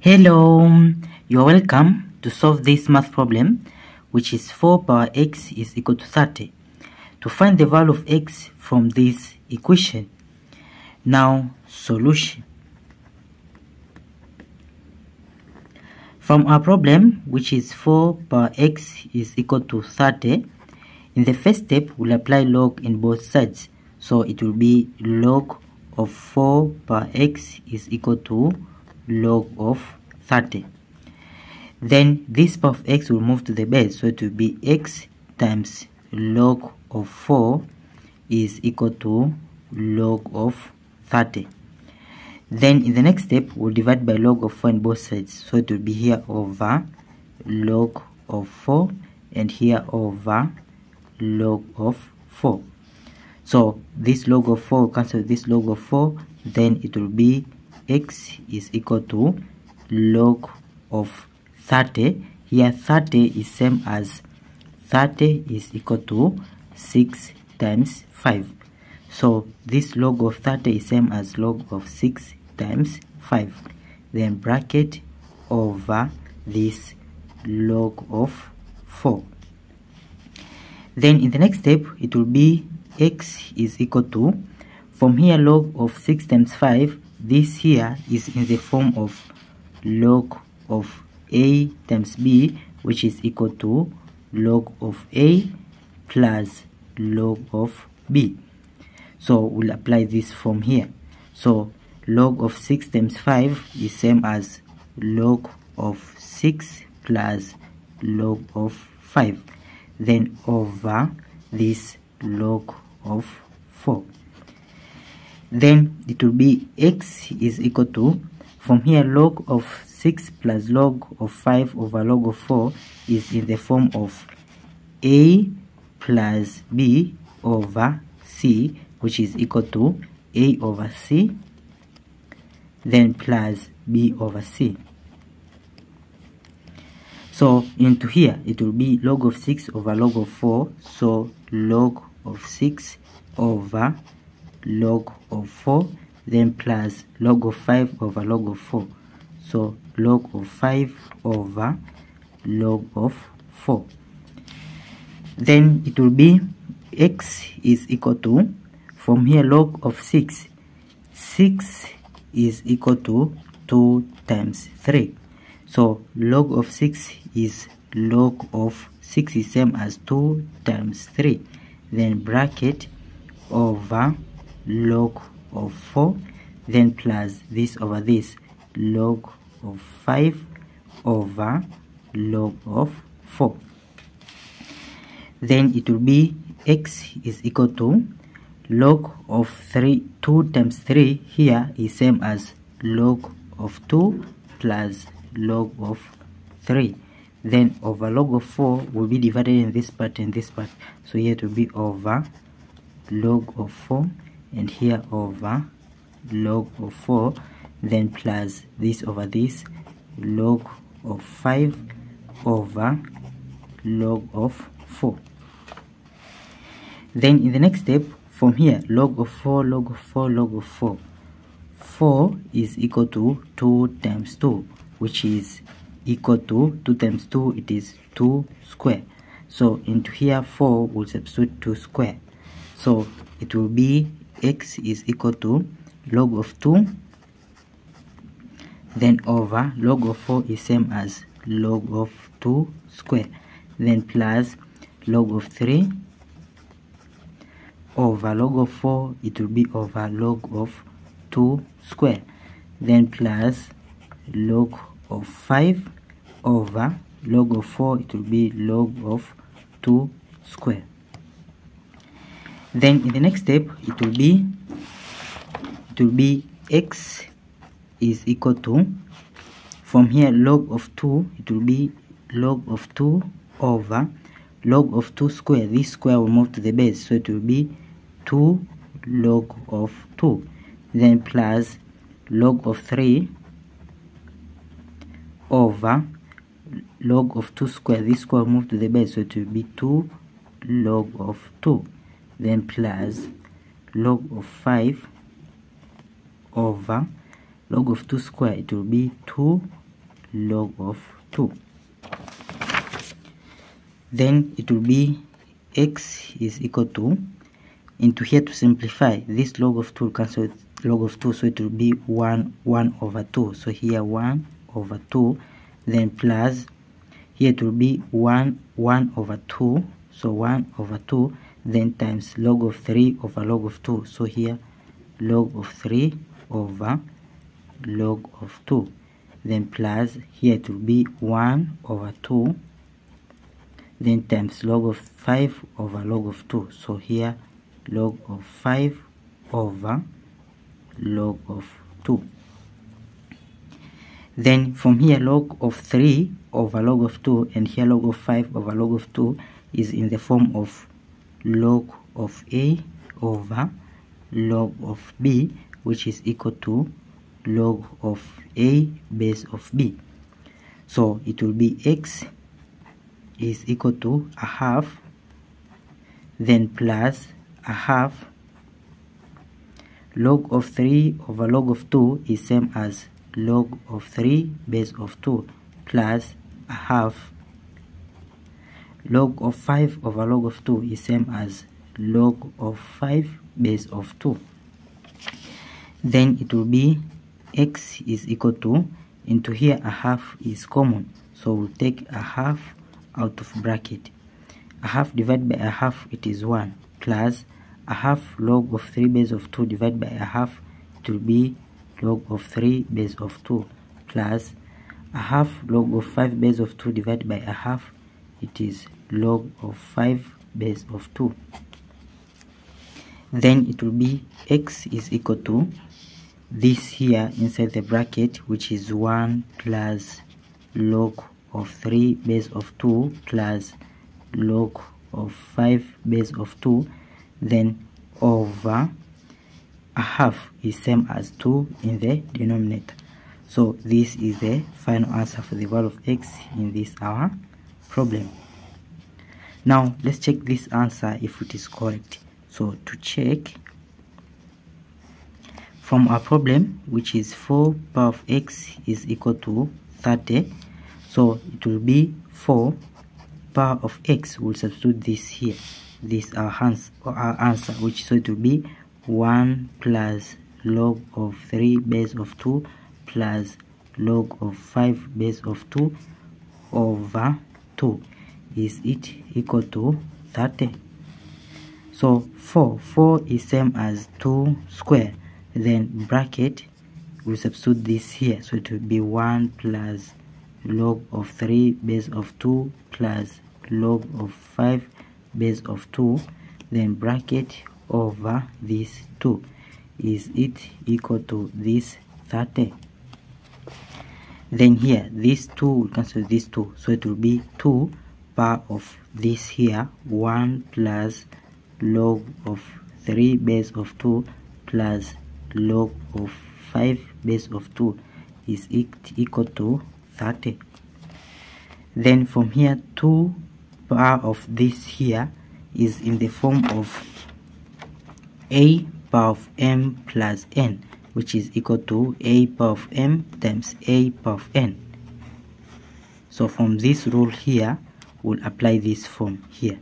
Hello, you are welcome to solve this math problem which is 4 power x is equal to 30. To find the value of x from this equation. Now, solution. From our problem which is 4 power x is equal to 30, in the first step we'll apply log in both sides. So it will be log of 4 power x is equal to log of 30 then this power of x will move to the base so it will be x times log of 4 is equal to log of 30 then in the next step we'll divide by log of 4 on both sides so it will be here over log of 4 and here over log of 4 so this log of 4 cancel this log of 4 then it will be x is equal to log of 30 here 30 is same as 30 is equal to 6 times 5 so this log of 30 is same as log of 6 times 5 then bracket over this log of 4 then in the next step it will be x is equal to from here log of 6 times 5 this here is in the form of log of a times b which is equal to log of a plus log of b. So we'll apply this from here. So log of 6 times 5 is same as log of 6 plus log of 5 then over this log of 4 then it will be x is equal to from here log of 6 plus log of 5 over log of 4 is in the form of a plus b over c which is equal to a over c then plus b over c. So into here it will be log of 6 over log of 4 so log of 6 over log of 4 then plus log of 5 over log of 4 so log of 5 over log of 4 then it will be x is equal to from here log of 6 6 is equal to 2 times 3 so log of 6 is log of 6 is same as 2 times 3 then bracket over log of 4 then plus this over this log of 5 over log of 4 then it will be x is equal to log of 3 2 times 3 here is same as log of 2 plus log of 3 then over log of 4 will be divided in this part and this part. So here it will be over log of 4 and here over log of 4 then plus this over this log of 5 over log of 4 then in the next step from here log of 4 log of 4 log of 4 4 is equal to 2 times 2 which is equal to 2 times 2 it is 2 square. So into here 4 will substitute 2 square. So it will be x is equal to log of 2 then over log of 4 is same as log of 2 square then plus log of 3 over log of 4 it will be over log of 2 square then plus log of 5 over log of 4 it will be log of 2 square then in the next step it will be it will be x is equal to from here log of 2 it will be log of 2 over log of 2 square. This square will move to the base so it will be 2 log of 2 then plus log of 3 over log of 2 square. This square will move to the base so it will be 2 log of 2 then plus log of 5 over log of 2 square it will be 2 log of 2 then it will be x is equal to into here to simplify this log of 2 will cancel log of 2 so it will be 1 1 over 2 so here 1 over 2 then plus here it will be 1 1 over 2 so 1 over 2 then times log of 3 over log of 2 so here log of 3 over log of 2 then plus here it will be 1 over 2 then times log of 5 over log of 2 so here log of 5 over log of 2 then from here log of 3 over log of 2 and here log of 5 over log of 2 is in the form of log of a over log of b which is equal to log of a base of b. So it will be x is equal to a half then plus a half. Log of 3 over log of 2 is same as log of 3 base of 2 plus a half log of 5 over log of 2 is same as log of 5 base of 2 then it will be x is equal to into here a half is common. So we'll take a half out of bracket. A half divided by a half it is 1 plus a half log of 3 base of 2 divided by a half it will be log of 3 base of 2 plus a half log of 5 base of 2 divided by a half it is log of 5 base of 2 then it will be x is equal to this here inside the bracket which is 1 plus log of 3 base of 2 plus log of 5 base of 2 then over a half is same as 2 in the denominator. So this is the final answer for the value of x in this our problem now let's check this answer if it is correct. So to check from our problem which is 4 power of x is equal to 30 so it will be 4 power of x will substitute this here. This our, hands, our answer which so it will be 1 plus log of 3 base of 2 plus log of 5 base of 2 over 2 is it equal to 30 so 4 4 is same as 2 square. Then bracket we substitute this here. So it will be 1 plus log of 3 base of 2 plus log of 5 base of 2 then bracket over this 2 is it equal to this 30 then here this 2 will cancel this 2 so it will be 2 power of this here 1 plus log of 3 base of 2 plus log of 5 base of 2 is equal to 30 then from here 2 power of this here is in the form of a power of m plus n which is equal to a power of m times a power of n. So from this rule here we'll apply this form here.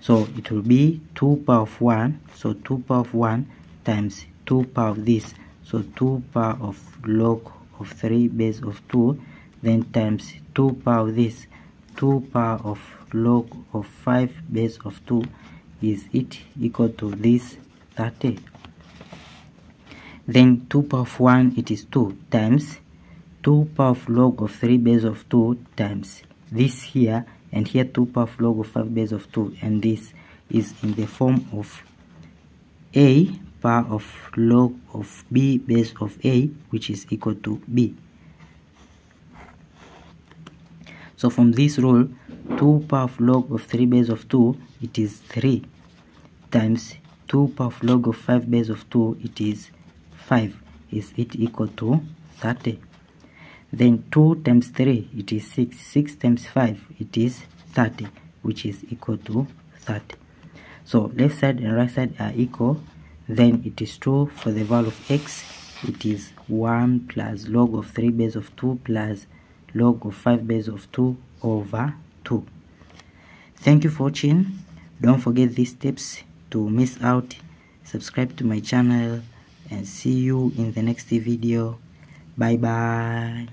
So it will be 2 power of 1 so 2 power of 1 times 2 power of this so 2 power of log of 3 base of 2 then times 2 power of this 2 power of log of 5 base of 2 is it equal to this 30 then 2 power of 1 it is 2 times 2 power of log of 3 base of 2 times this here and here 2 power of log of 5 base of 2 and this is in the form of a power of log of b base of a which is equal to b. So from this rule 2 power of log of 3 base of 2 it is 3 times 2 power of log of 5 base of 2 it is 5 is it equal to 30 then 2 times 3 it is 6 6 times 5 it is 30 which is equal to 30 so left side and right side are equal. Then it is true for the value of x it is 1 plus log of 3 base of 2 plus log of 5 base of 2 over 2 thank you for watching. Don't forget these tips to miss out. Subscribe to my channel and see you in the next video bye bye.